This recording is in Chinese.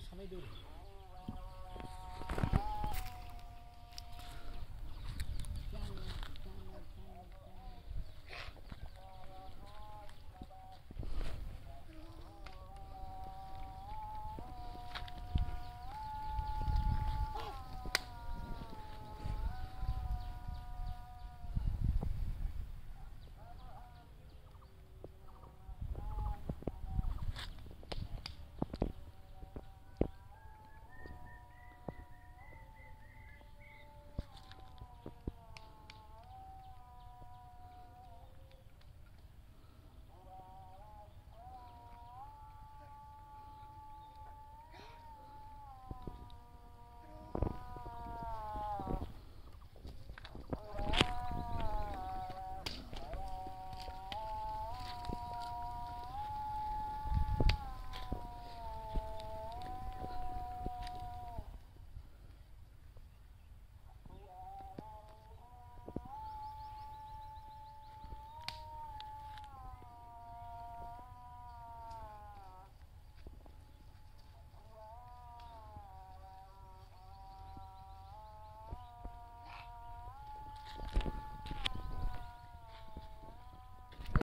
差那一丢